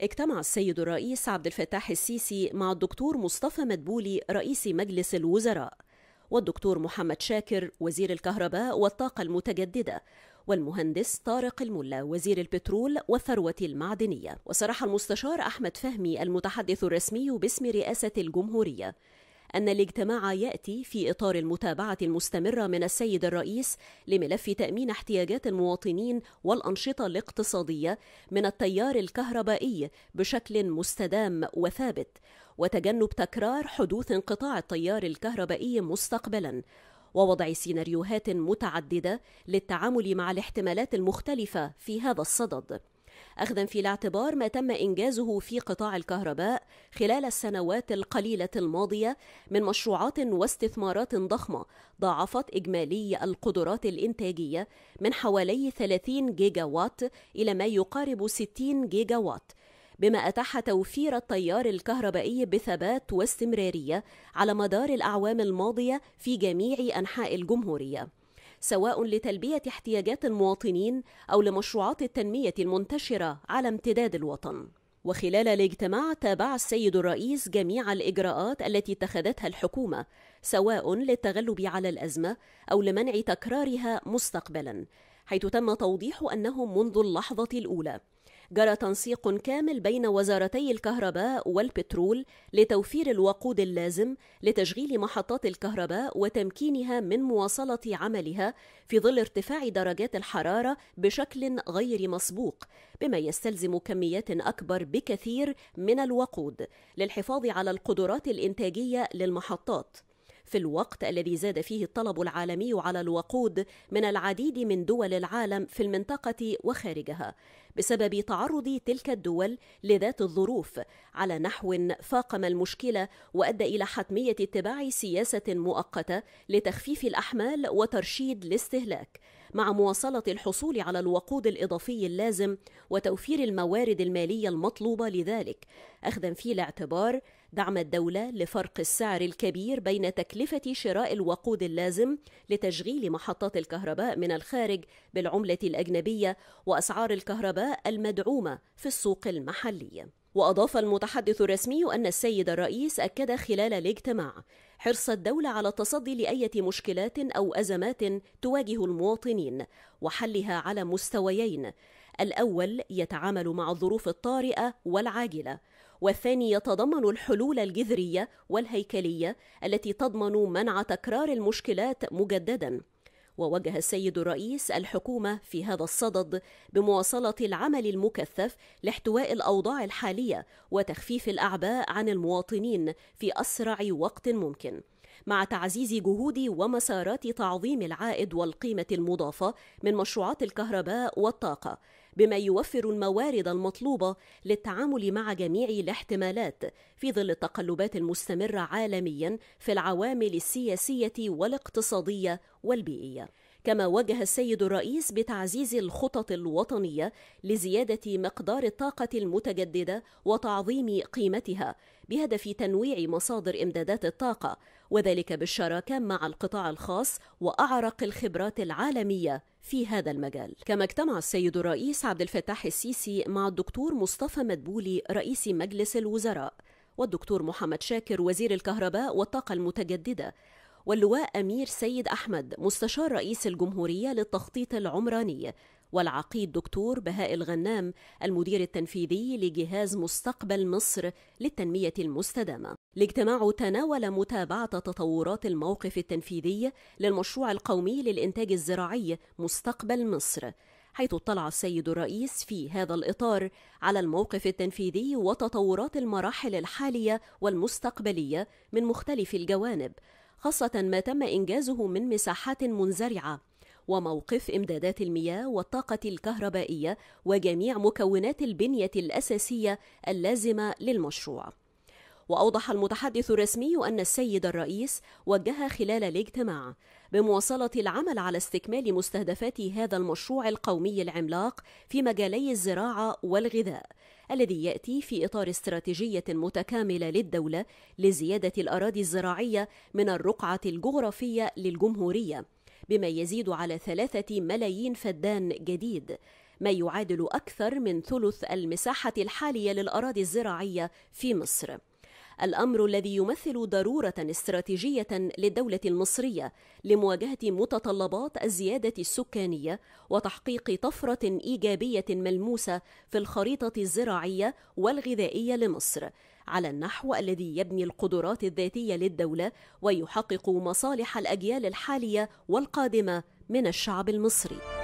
اجتمع السيد الرئيس عبد الفتاح السيسي مع الدكتور مصطفى مدبولي رئيس مجلس الوزراء والدكتور محمد شاكر وزير الكهرباء والطاقة المتجددة والمهندس طارق الملا وزير البترول والثروة المعدنية. وصرح المستشار أحمد فهمي المتحدث الرسمي باسم رئاسة الجمهورية أن الاجتماع يأتي في إطار المتابعة المستمرة من السيد الرئيس لملف تأمين احتياجات المواطنين والأنشطة الاقتصادية من التيار الكهربائي بشكل مستدام وثابت وتجنب تكرار حدوث انقطاع التيار الكهربائي مستقبلا ووضع سيناريوهات متعددة للتعامل مع الاحتمالات المختلفة في هذا الصدد. أخذا في الاعتبار ما تم إنجازه في قطاع الكهرباء خلال السنوات القليلة الماضية من مشروعات واستثمارات ضخمة ضاعفت إجمالي القدرات الإنتاجية من حوالي 30 جيجا وات إلى ما يقارب 60 جيجا وات بما أتاح توفير التيار الكهربائي بثبات واستمرارية على مدار الأعوام الماضية في جميع أنحاء الجمهورية. سواء لتلبية احتياجات المواطنين أو لمشروعات التنمية المنتشرة على امتداد الوطن. وخلال الاجتماع تابع السيد الرئيس جميع الإجراءات التي اتخذتها الحكومة سواء للتغلب على الأزمة أو لمنع تكرارها مستقبلا حيث تم توضيح أنه منذ اللحظة الأولى جرى تنسيق كامل بين وزارتي الكهرباء والبترول لتوفير الوقود اللازم لتشغيل محطات الكهرباء وتمكينها من مواصلة عملها في ظل ارتفاع درجات الحرارة بشكل غير مسبوق بما يستلزم كميات أكبر بكثير من الوقود للحفاظ على القدرات الإنتاجية للمحطات. في الوقت الذي زاد فيه الطلب العالمي على الوقود من العديد من دول العالم في المنطقة وخارجها بسبب تعرض تلك الدول لذات الظروف على نحو فاقم المشكلة وأدى إلى حتمية اتباع سياسة مؤقتة لتخفيف الأحمال وترشيد الاستهلاك مع مواصلة الحصول على الوقود الإضافي اللازم وتوفير الموارد المالية المطلوبة لذلك اخذا في الاعتبار دعم الدولة لفرق السعر الكبير بين تكلفة شراء الوقود اللازم لتشغيل محطات الكهرباء من الخارج بالعملة الأجنبية وأسعار الكهرباء المدعومة في السوق المحلي. وأضاف المتحدث الرسمي أن السيد الرئيس أكد خلال الاجتماع حرص الدولة على التصدي لأي مشكلات أو أزمات تواجه المواطنين وحلها على مستويين. الأول يتعامل مع الظروف الطارئة والعاجلة والثاني يتضمن الحلول الجذرية والهيكلية التي تضمن منع تكرار المشكلات مجددا. ووجه السيد الرئيس الحكومة في هذا الصدد بمواصلة العمل المكثف لاحتواء الأوضاع الحالية وتخفيف الأعباء عن المواطنين في أسرع وقت ممكن. مع تعزيز جهود ومسارات تعظيم العائد والقيمة المضافة من مشروعات الكهرباء والطاقة بما يوفر الموارد المطلوبة للتعامل مع جميع الاحتمالات في ظل التقلبات المستمرة عالميا في العوامل السياسية والاقتصادية والبيئية. كما وجه السيد الرئيس بتعزيز الخطط الوطنية لزيادة مقدار الطاقة المتجددة وتعظيم قيمتها بهدف تنويع مصادر امدادات الطاقة وذلك بالشراكة مع القطاع الخاص وأعرق الخبرات العالمية في هذا المجال. كما اجتمع السيد الرئيس عبد الفتاح السيسي مع الدكتور مصطفى مدبولي رئيس مجلس الوزراء والدكتور محمد شاكر وزير الكهرباء والطاقة المتجددة واللواء أمير سيد أحمد مستشار رئيس الجمهورية للتخطيط العمراني والعقيد دكتور بهاء الغنام المدير التنفيذي لجهاز مستقبل مصر للتنمية المستدامة. الاجتماع تناول متابعة تطورات الموقف التنفيذي للمشروع القومي للإنتاج الزراعي مستقبل مصر. حيث اطلع السيد الرئيس في هذا الإطار على الموقف التنفيذي وتطورات المراحل الحالية والمستقبلية من مختلف الجوانب خاصة ما تم إنجازه من مساحات منزرعة وموقف إمدادات المياه والطاقة الكهربائية وجميع مكونات البنية الأساسية اللازمة للمشروع. وأوضح المتحدث الرسمي أن السيد الرئيس وجه خلال الاجتماع بمواصلة العمل على استكمال مستهدفات هذا المشروع القومي العملاق في مجالي الزراعة والغذاء الذي يأتي في إطار استراتيجية متكاملة للدولة لزيادة الأراضي الزراعية من الرقعة الجغرافية للجمهورية بما يزيد على ثلاثة ملايين فدان جديد ما يعادل أكثر من ثلث المساحة الحالية للأراضي الزراعية في مصر. الأمر الذي يمثل ضرورة استراتيجية للدولة المصرية لمواجهة متطلبات الزيادة السكانية وتحقيق طفرة إيجابية ملموسة في الخريطة الزراعية والغذائية لمصر على النحو الذي يبني القدرات الذاتية للدولة ويحقق مصالح الأجيال الحالية والقادمة من الشعب المصري.